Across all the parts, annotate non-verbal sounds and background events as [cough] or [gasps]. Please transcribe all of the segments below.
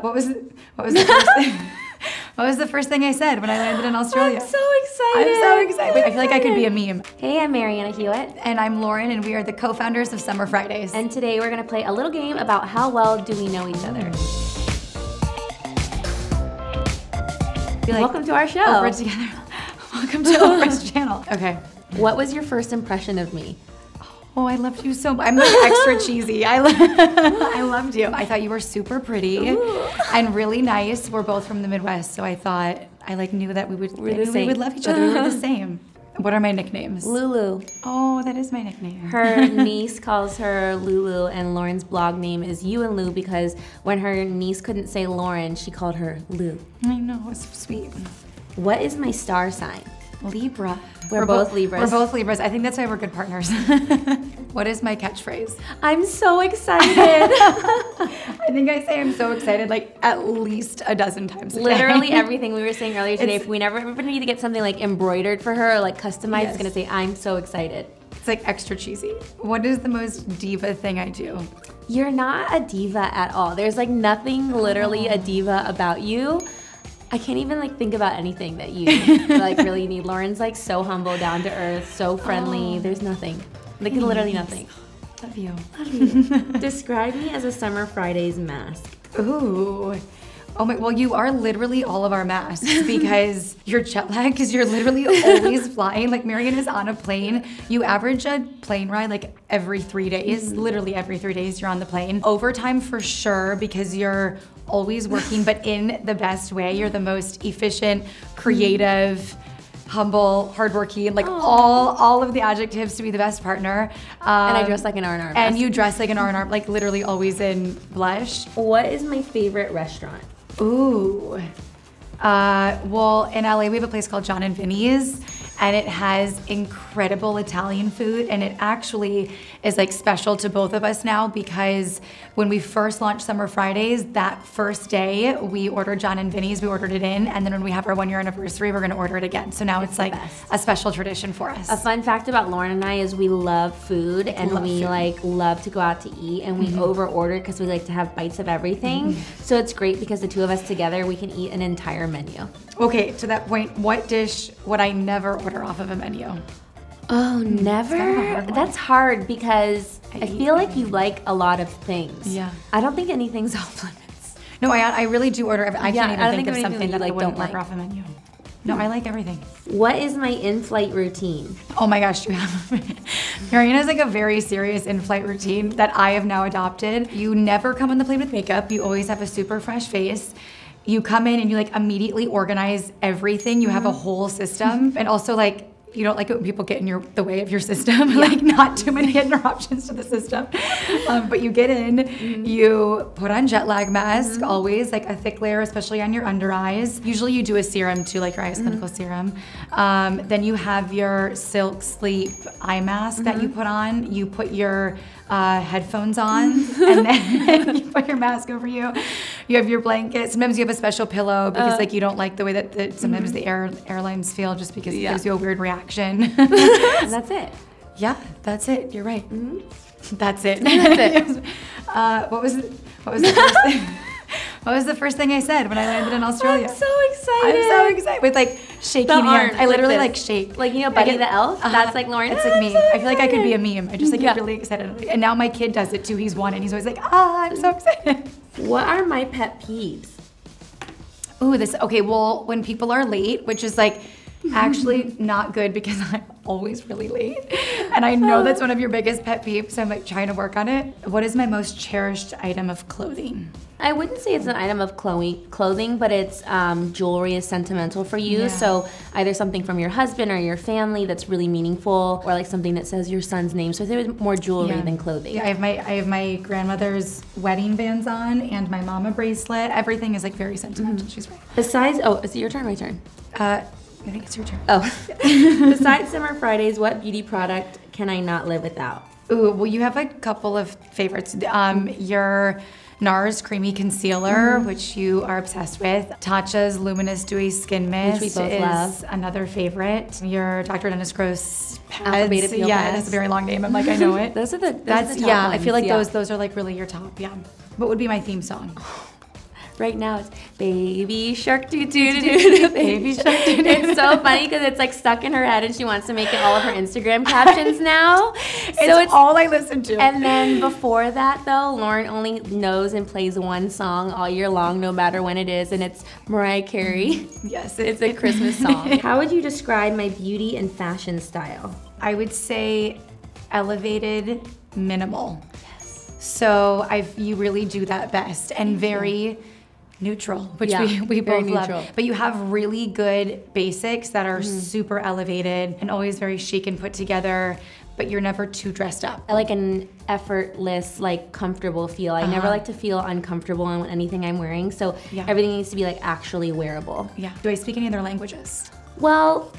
What was what was the first thing? [laughs] What was the first thing I said when I landed in Australia? I'm so excited. I'm so excited. I feel like I could be a meme. Hey, I'm Marianna Hewitt. And I'm Lauren, and we are the co-founders of Summer Fridays. And today we're gonna play a little game about how well do we know each other. Like, Welcome to our show. Oprah together. [laughs] Welcome to Oprah's [laughs] channel. Okay. What was your first impression of me? Oh, I loved you so much. I'm like extra [laughs] cheesy. I, lo- [laughs] I loved you. I thought you were super pretty and really nice. We're both from the Midwest, so I thought I like knew that we would we would love each other. We were the [laughs] same. What are my nicknames? Lulu. Oh, that is my nickname. Her niece calls her Lulu, and Lauren's blog name is You and Lou because when her niece couldn't say Lauren, she called her Lou. I know, it's sweet. What is my star sign? Libra. We're both Libras. We're both Libras. I think that's why we're good partners. [laughs] what is my catchphrase? I'm so excited. [laughs] I think I say I'm so excited like at least a dozen times. a day. Literally [laughs] everything we were saying earlier today. It's- if we never ever need to get something like embroidered for her or like customized, Yes. it's gonna say I'm so excited. It's like extra cheesy. What is the most diva thing I do? You're not a diva at all. There's like nothing literally a diva about you. I can't even like think about anything that you [laughs] like really need. Lauren's like so humble, down to earth, so friendly. Oh. There's nothing. Like literally nothing. Love you. Love you. [laughs] Describe me as a summer Fridays mask. Ooh. Oh my, well, you are literally all of our masks [laughs] because you're jet lagged because you're literally always [laughs] flying. Like Marion is on a plane. You average a plane ride like every three days, literally every three days you're on the plane. Overtime for sure because you're always working, but [laughs] in the best way. You're the most efficient, creative, humble, hardworking, like all all of the adjectives to be the best partner. Um, And I dress like an R&R And you dress like an R&R, like literally always in blush. What is my favorite restaurant? Ooh. Uh, well, in LA, we have a place called Jon and Vinny's, and it has incredible Italian food. And it actually is like special to both of us now because when we first launched Summer Fridays, that first day we ordered Jon and Vinny's, we ordered it in. And then when we have our one year anniversary, we're gonna order it again. So now it's, like best. a special tradition for us. A fun fact about Lauren and I is we love food and Love we food. Like love to go out to eat and we mm-hmm. over order because we like to have bites of everything. Mm-hmm. So it's great because the two of us together we can eat an entire menu. okay, to that point, what dish would I never order off of a menu? Oh, hmm, never. kind of a hard. That's hard because I I, eat feel like you like a lot of things. Yeah. I don't think anything's [laughs] off limits. No, I, I really do order. every- I Yeah, can't even I think, think of of something that that, you, I like, wouldn't don't order like. off a menu. No, I like everything. What is my in-flight routine? Oh my gosh, you have. [laughs] Marianna has like a very serious in-flight routine that I have now adopted. You never come on the plane with makeup. You always have a super fresh face. You come in and you like immediately organize everything. You have a mm-hmm. whole system, [laughs] and also like. You don't like it when people get in your the way of your system, [laughs] like not too many interruptions [laughs] to the system. Um, but you get in, mm-hmm. you put on jet lag mask, mm-hmm. always like a thick layer, especially on your under eyes. Usually you do a serum too, like your iS Clinical serum. Um, then you have your silk sleep eye mask that you put on. You put your uh, headphones on, [laughs] and then [laughs] you put your mask over you. You have your blanket. Sometimes you have a special pillow because like you don't like the way that the, sometimes the air airlines feel, just because Yeah. it gives you a weird reaction. [laughs] That's it. yeah, that's it. You're right. That's it. That's it. uh, what was what was the first thing? What was the first thing I said when I landed in Australia? I'm so excited. I'm so excited with like shaking The hands. arms, I literally like like, shake. Like, you know, I Buddy get- the Elf? That's like Lauren. It's "Ah, like me. so I feel like I could be a meme. I just like Yeah. get really excited. And now my kid does it too. He's one and he's always like, ah, I'm so excited. What are my pet peeves? Ooh, this okay. Well, when people are late, which is like actually [laughs] not good because [laughs] I'm always really late, [laughs] and I know that's one of your biggest pet peeves. So I'm like trying to work on it. What is my most cherished item of clothing? I wouldn't say it's an item of clo- clothing, but it's um, jewelry is sentimental for you. Yeah. So either something from your husband or your family that's really meaningful, or like something that says your son's name. So I think it's more jewelry Yeah. than clothing. Yeah, I have my I have my grandmother's wedding bands on and my mama bracelet. Everything is like very sentimental. She's right. Besides, oh, is it your turn? My turn. Uh, I think it's your turn. Oh, [laughs] besides Summer Fridays, what beauty product can I not live without? Ooh, well, you have a couple of favorites. Um, your NARS Creamy Concealer, which you are obsessed with. Tatcha's Luminous Dewy Skin Mist which we both is love. another favorite. Your Dr. Dennis Gross pads. Alpha Peel yeah, has a very long name. I'm like, I know [laughs] it. Those are the those That's are the top yeah. I feel like yeah. those those are like really your top. Yeah. What would be my theme song? [sighs] right now it's baby shark doo doo doo [laughs] doo baby shark doo doo. It's so funny because it's like stuck in her head and she wants to make it all of her Instagram captions now. [laughs] It's, so it's all I listen to. And then before that though, Lauren only knows and plays one song all year long, no matter when it is, and it's Mariah Carey. [laughs] Yes, it's a Christmas song. How would you describe my beauty and fashion style? I would say elevated, minimal. Yes. So I you really do that best and very neutral, which yeah, we, we both neutral. love. But you have really good basics that are mm-hmm. super elevated and always very chic and put together, but you're never too dressed up. I like an effortless, like comfortable feel. I uh-huh. never like to feel uncomfortable in anything I'm wearing, so yeah. everything needs to be like actually wearable. Yeah. Do I speak any other languages? Well,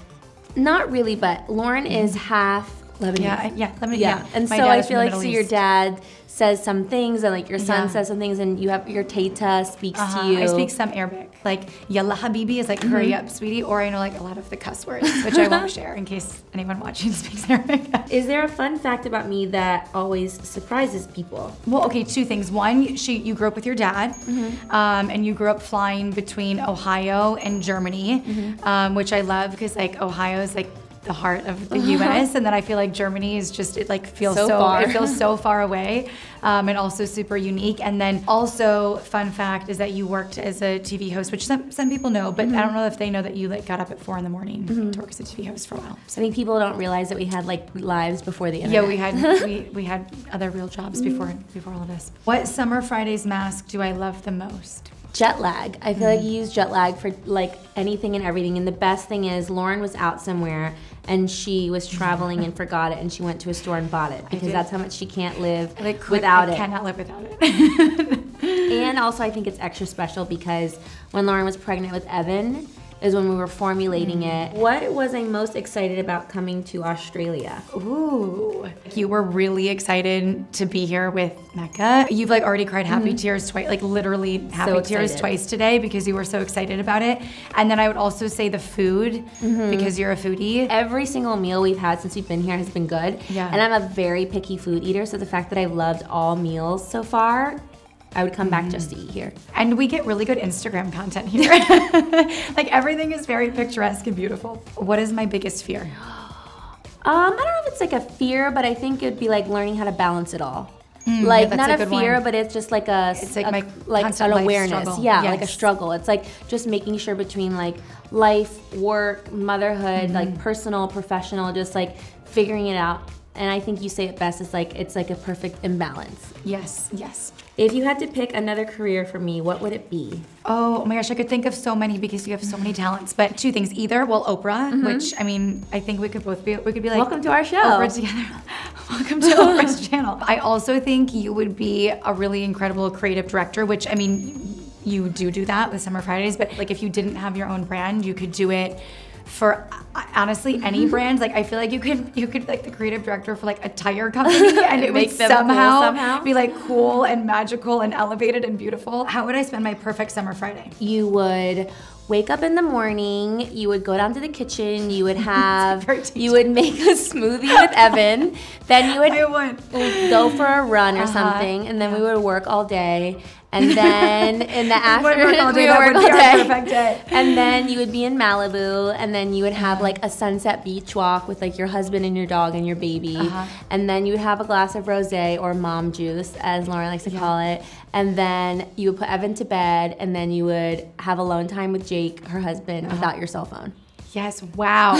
not really, but Lauren mm-hmm. is half Lebanese. Yeah, yeah, Lebanese. Yeah, yeah. and My so I feel like so your dad says some things and like your son yeah. says some things and you have your tata speaks uh-huh. to you. I speak some Arabic. Like yalla habibi is like mm-hmm. hurry up, sweetie, or I know like a lot of the cuss words, which I won't [laughs] share in case anyone watching [laughs] speaks Arabic. is there a fun fact about me that always surprises people? Well, okay, two things. One, she you grew up with your dad, mm-hmm. um, and you grew up flying between Ohio and Germany, mm-hmm. um, which I love because like Ohio is like the heart of the U.S. and then I feel like Germany is just it like feels so, so it feels so far away, um, and also super unique. And then also fun fact is that you worked as a TV host, which some some people know, but mm-hmm. I don't know if they know that you like got up at four in the morning mm-hmm. to work as a TV host for a while. So. I think people don't realize that we had like lives before the internet. Yeah, we had we, we had other real jobs [laughs] before before all of this. What summer Fridays mask do I love the most? Jet lag. I feel like mm-hmm. you use jet lag for like anything and everything. And the best thing is Lauren was out somewhere and she was mm-hmm. traveling and forgot it and she went to a store and bought it because that's how much she can't live like, without I it. cannot live without it. [laughs] and also I think it's extra special because when Lauren was pregnant with Evan, is when we were formulating mm. it. What was I most excited about coming to Australia? Ooh, you were really excited to be here with Mecca. You've like already cried happy mm-hmm. tears twice, like literally happy so tears twice today because you were so excited about it. And then I would also say the food mm-hmm. because you're a foodie. Every single meal we've had since we've been here has been good. Yeah. And I'm a very picky food eater, so the fact that I've loved all meals so far I would come back just to eat here. And we get really good Instagram content here. [laughs] [laughs] like everything is very picturesque and beautiful. What is my biggest fear? [gasps] Um, I don't know if it's like a fear, but I think it'd be like learning how to balance it all. Mm, like yeah, not a, a fear, one. but it's just like a it's like, a, my like an awareness. Yeah, yes. like a struggle. It's like just making sure between like life, work, motherhood, mm-hmm. like personal, professional, just like figuring it out. And I think you say it best. It's like it's like a perfect imbalance. Yes, yes. If you had to pick another career for me, what would it be? Oh, oh my gosh, I could think of so many because you have so many talents. But two things: either, well, Oprah, mm-hmm. which I mean, I think we could both be. We could be like, welcome to our show. Oprah together. [laughs] welcome to Oprah's [laughs] channel. I also think you would be a really incredible creative director. Which I mean, you do do that with Summer Fridays. But like, if you didn't have your own brand, you could do it for honestly any [laughs] brands. Like I feel like you could you could like the creative director for like a tire company [laughs] and it would somehow, cool somehow be like cool and magical and elevated and beautiful. How would I spend my perfect summer Friday? You would wake up in the morning, you would go down to the kitchen, you would [laughs] have you would make a smoothie with Evan, then you would, would. go for a run or uh-huh. something, and then yeah. we would work all day. And then in the afternoon, we would work all day. Perfect day. And then you would be in Malibu, and then you would have like a sunset beach walk with like your husband and your dog and your baby. Uh-huh. And then you would have a glass of rosé or mom juice, as Lauren likes to yeah. call it. And then you would put Evan to bed, and then you would have alone time with Jake, her husband, uh-huh. without your cell phone. Yes, wow.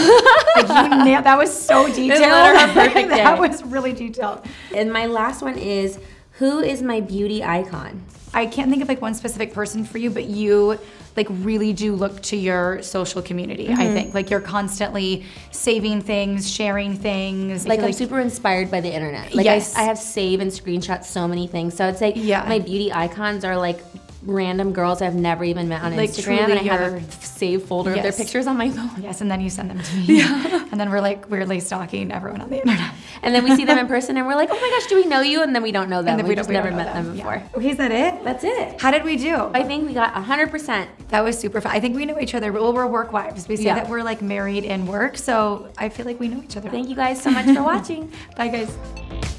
like you [laughs] nailed that was so detailed. [laughs] perfect that was really detailed. And my last one is who is my beauty icon? I can't think of like one specific person for you, but you like really do look to your social community. Mm-hmm. I think like you're constantly saving things, sharing things. Like I'm like, super inspired by the internet. Like yes. I, I have save and screenshot so many things. So I'd say yeah. my beauty icons are like random girls I've never even met on like Instagram, and I have a saved folder yes. of their pictures on my phone. Yes, and then you send them to [laughs] me. Yeah. and then we're like weirdly stalking everyone on the internet. And then we see them in [laughs] person, and we're like, oh my gosh, do we know you? And then we don't know them. And then we, we just never met them, them before. Yeah. Okay, is that it? That's it. How did we do? I think we got 100%. That was super fun. I think we know each other. Well, we're work wives. We say yeah. that we're like married in work, so I feel like we know each other. Thank you guys so much for [laughs] watching. Bye, guys.